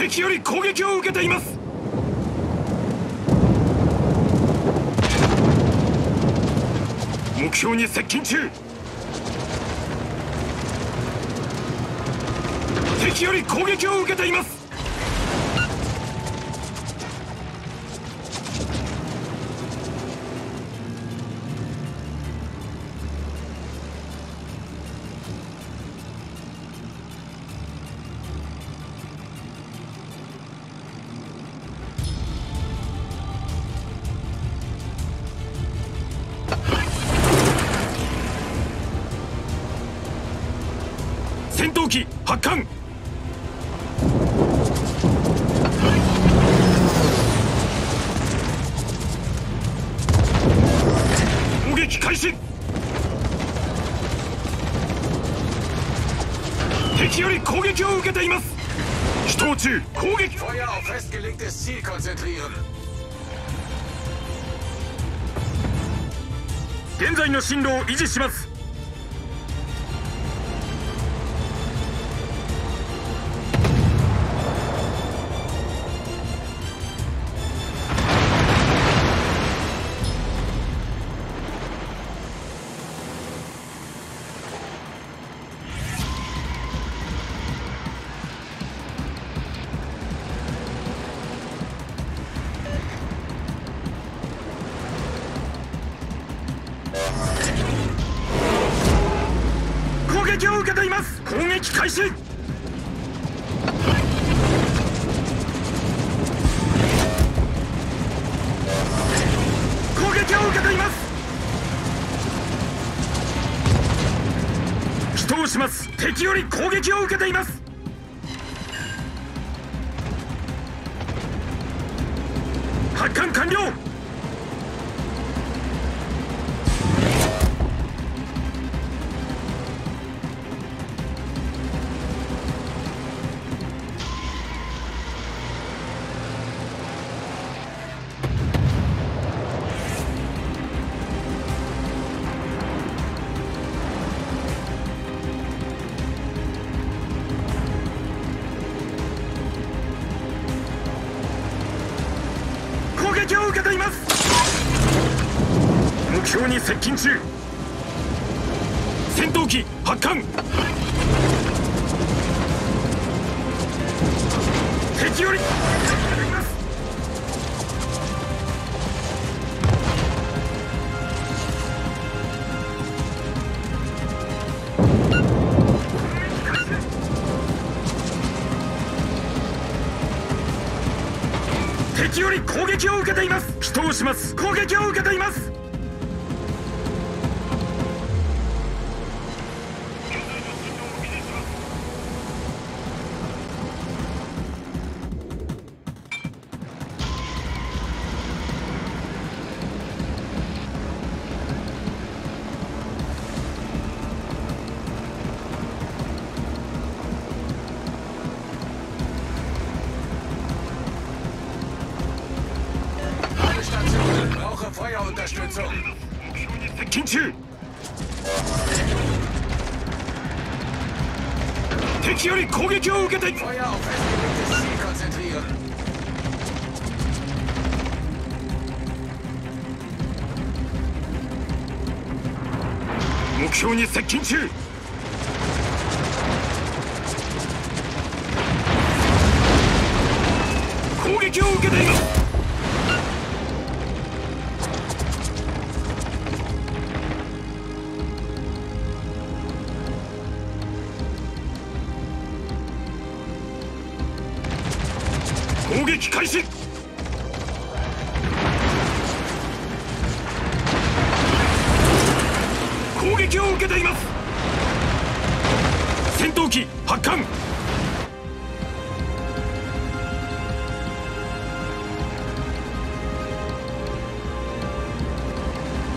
敵より攻撃を受けています。目標に接近中。敵より攻撃を受けています。戦闘機発艦。攻撃開始。敵より攻撃を受けています。飛行中攻撃。現在の進路を維持します。を受けています。攻撃開始。攻撃を受けています。祈祷します。敵より攻撃を受けています。発艦完了。目標に接近中。戦闘機発艦。敵より。敵より攻撃を受けています。祈祷します攻撃を受けています。Brauche Feuerunterstützung. 接近中敵より攻撃を受けて Feuer auf festgelegtes Ziel konzentrieren. 目標に接近中攻撃を受けています撃開始！攻撃を受けています！戦闘機発艦！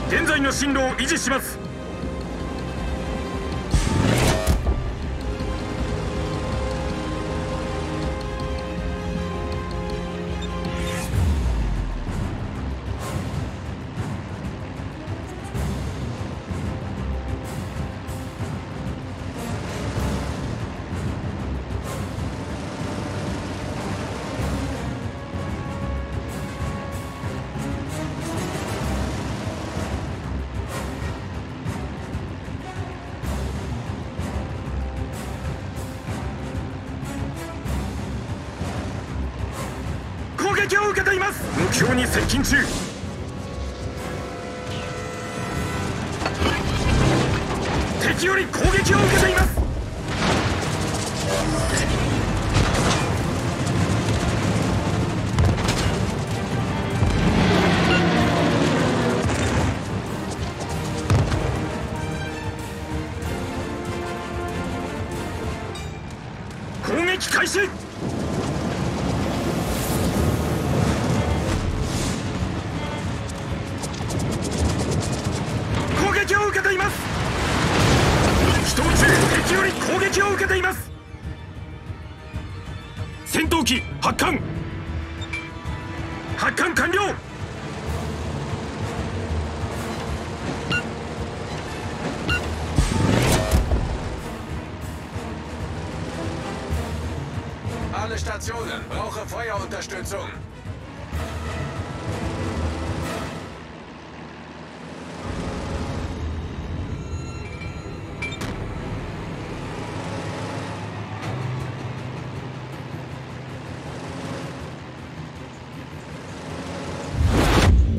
現在の進路を維持します。撃を受けています。目標に接近中。敵より攻撃を受けています。攻撃開始 Stationen. Brauche Feuerunterstützung. “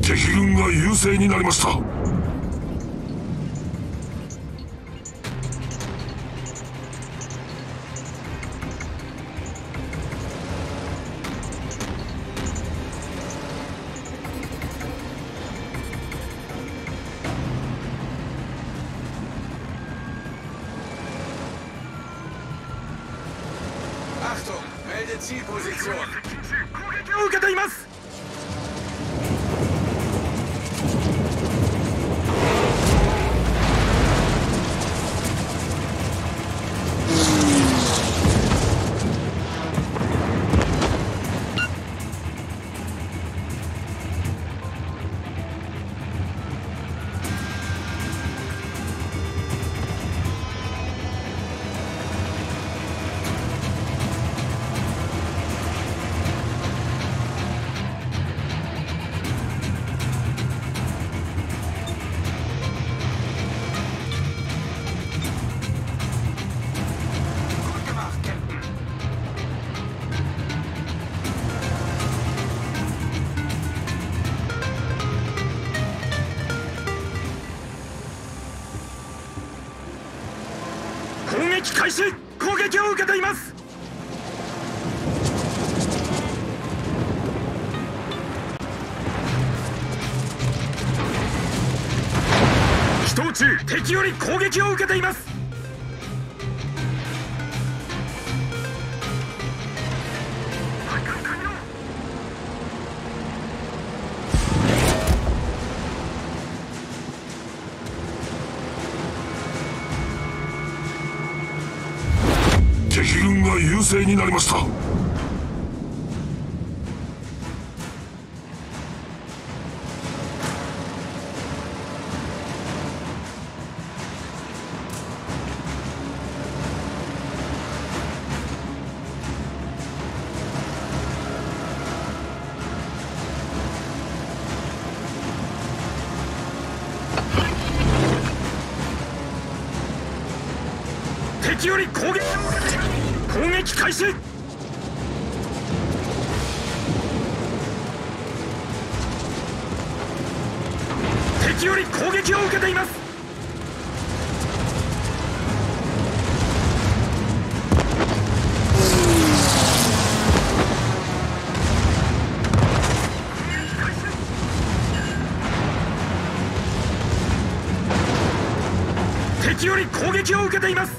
敵軍が優勢になりました撃を受けています。人撃ち敵より攻撃を受けています。が優勢になりました。敵より攻撃を受けて攻撃開始！敵より攻撃を受けています！敵より攻撃を受けています！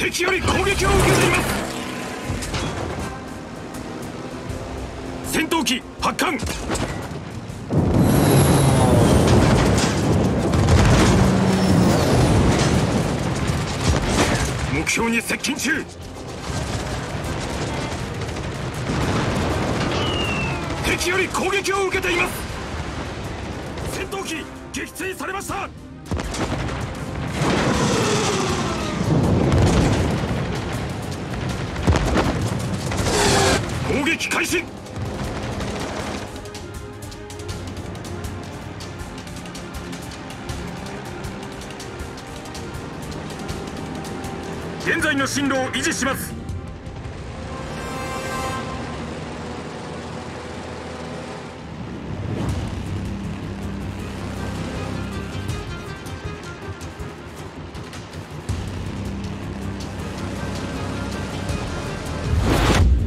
敵より攻撃を受けています機発艦。目標に接近中。敵より攻撃を受けています。戦闘機撃墜されました。攻撃開始。現在の進路を維持します。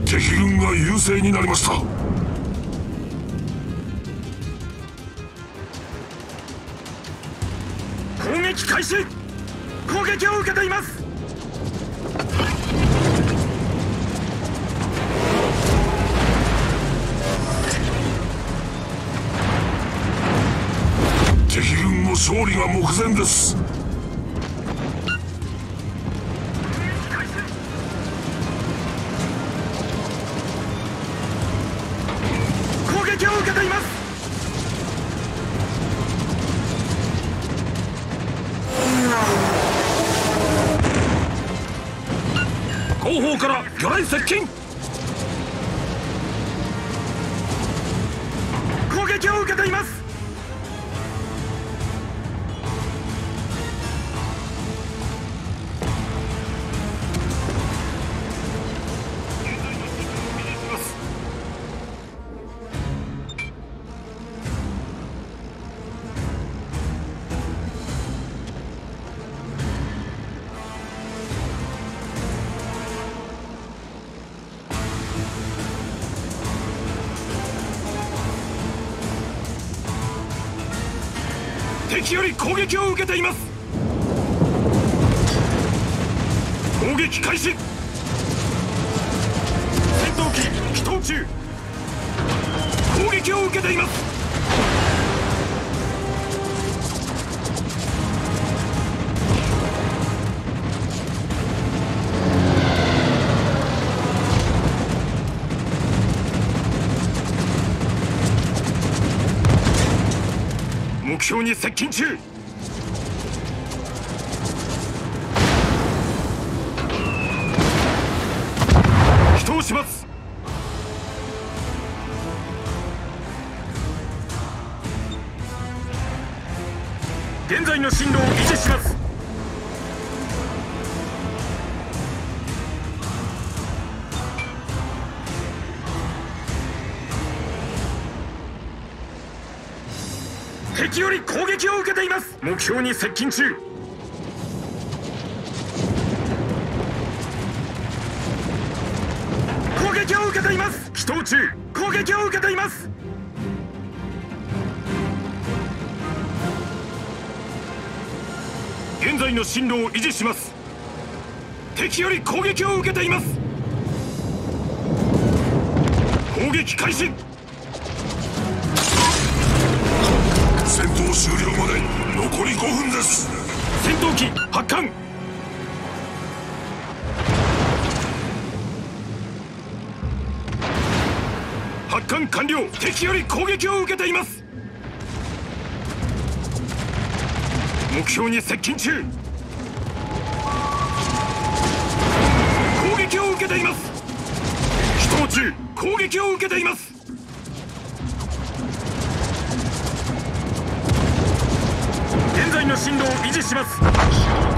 敵軍が優勢になりました。攻撃開始！攻撃を受けています勝利が目前です。攻撃を受けています。後方から魚雷接近。攻撃を受けています敵より攻撃を受けています。攻撃開始。戦闘機起動中。攻撃を受けています。標に接近中。起動します現在の進路を維持します。敵より攻撃を受けています。目標に接近中。攻撃を受けています。起動中。攻撃を受けています。現在の進路を維持します。敵より攻撃を受けています。攻撃開始。戦闘終了まで残り5分です。戦闘機発艦。発艦完了。敵より攻撃を受けています。目標に接近中。攻撃を受けています。起動中攻撃を受けています。の進路を維持します。